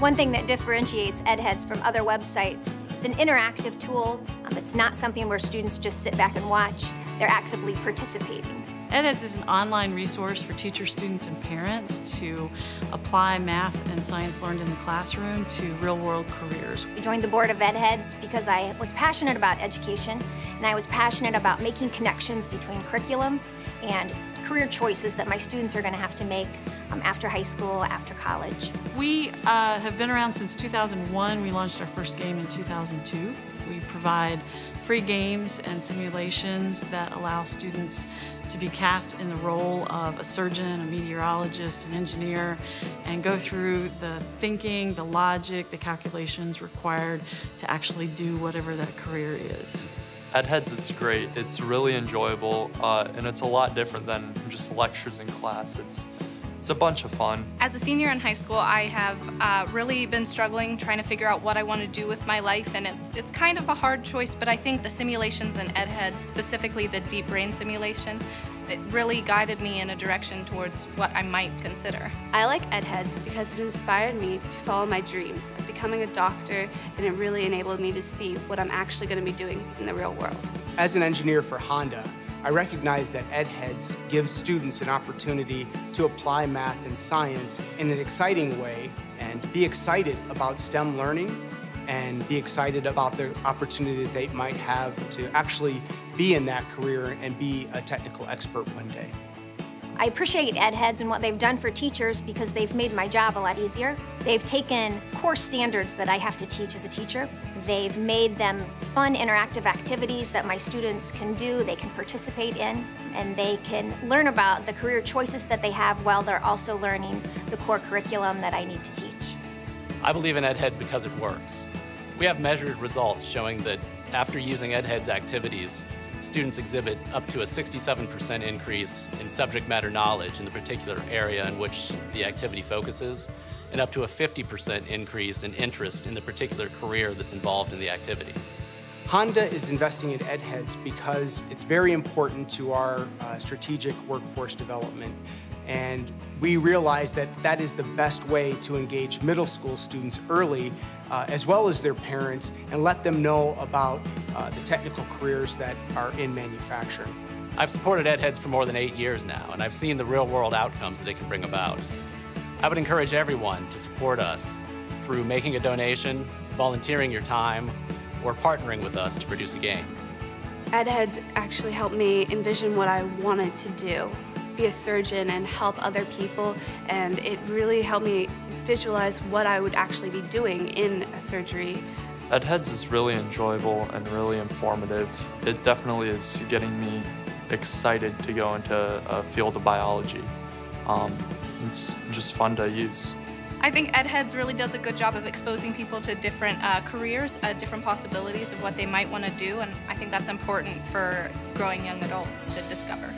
One thing that differentiates EdHeads from other websites, it's an interactive tool. Um, it's not something where students just sit back and watch. They're actively participating. EdHeads is an online resource for teachers, students, and parents to apply math and science learned in the classroom to real-world careers. I joined the board of EdHeads because I was passionate about education and I was passionate about making connections between curriculum and career choices that my students are going to have to make um, after high school, after college. We uh, have been around since 2001. We launched our first game in 2002. We provide free games and simulations that allow students to be cast in the role of a surgeon, a meteorologist, an engineer, and go through the thinking, the logic, the calculations required to actually do whatever that career is. EdHeads is great. It's really enjoyable, uh, and it's a lot different than just lectures in class. It's it's a bunch of fun. As a senior in high school, I have uh, really been struggling trying to figure out what I want to do with my life, and it's it's kind of a hard choice. But I think the simulations in EdHead, specifically the deep brain simulation, it really guided me in a direction towards what I might consider. I like EdHeads because it inspired me to follow my dreams of becoming a doctor and it really enabled me to see what I'm actually going to be doing in the real world. As an engineer for Honda, I recognize that EdHeads gives students an opportunity to apply math and science in an exciting way and be excited about STEM learning and be excited about the opportunity that they might have to actually be in that career and be a technical expert one day. I appreciate EdHeads and what they've done for teachers because they've made my job a lot easier. They've taken core standards that I have to teach as a teacher. They've made them fun, interactive activities that my students can do, they can participate in, and they can learn about the career choices that they have while they're also learning the core curriculum that I need to teach. I believe in EdHeads because it works. We have measured results showing that after using EdHeads activities, students exhibit up to a 67% increase in subject matter knowledge in the particular area in which the activity focuses, and up to a 50% increase in interest in the particular career that's involved in the activity. Honda is investing in EdHeads because it's very important to our uh, strategic workforce development and we realize that that is the best way to engage middle school students early, uh, as well as their parents, and let them know about uh, the technical careers that are in manufacturing. I've supported EdHeads for more than eight years now, and I've seen the real world outcomes that it can bring about. I would encourage everyone to support us through making a donation, volunteering your time, or partnering with us to produce a game. EdHeads actually helped me envision what I wanted to do be a surgeon and help other people and it really helped me visualize what I would actually be doing in a surgery. EdHeads is really enjoyable and really informative. It definitely is getting me excited to go into a field of biology. Um, it's just fun to use. I think EdHeads really does a good job of exposing people to different uh, careers, uh, different possibilities of what they might want to do, and I think that's important for growing young adults to discover.